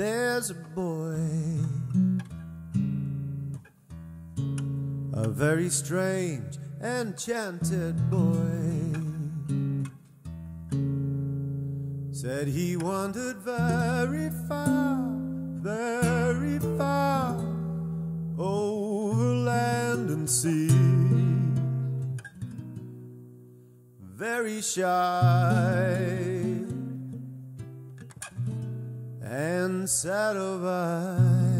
There's a boy, a very strange, enchanted boy. Said he wandered very far, very far over land and sea. Very shy and eye,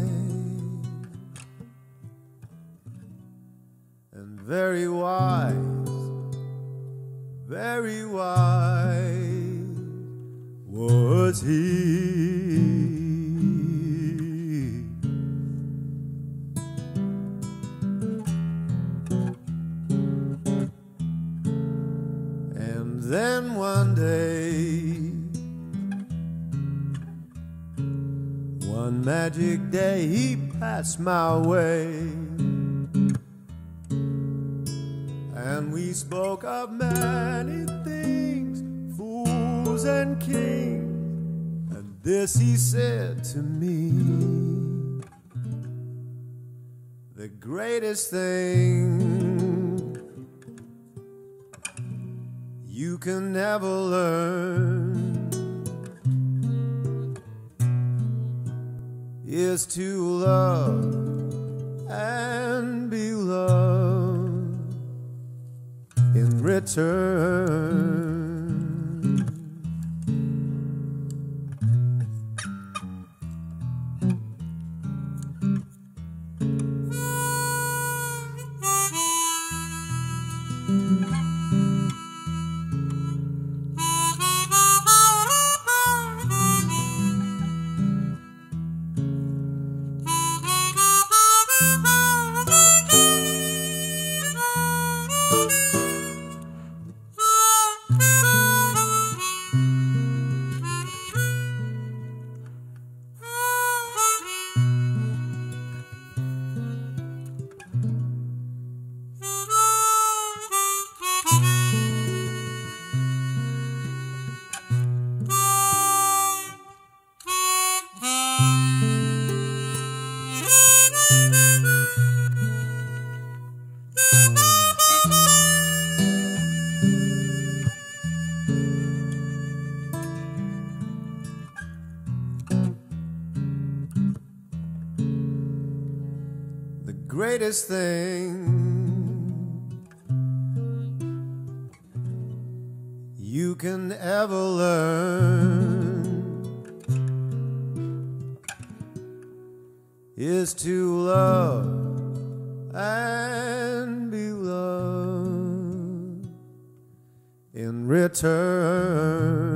and very wise, very wise was he. One magic day, he passed my way. And we spoke of many things, fools and kings. And this he said to me The greatest thing you can never learn is to love and be loved in return. Greatest thing you can ever learn is to love and be loved in return.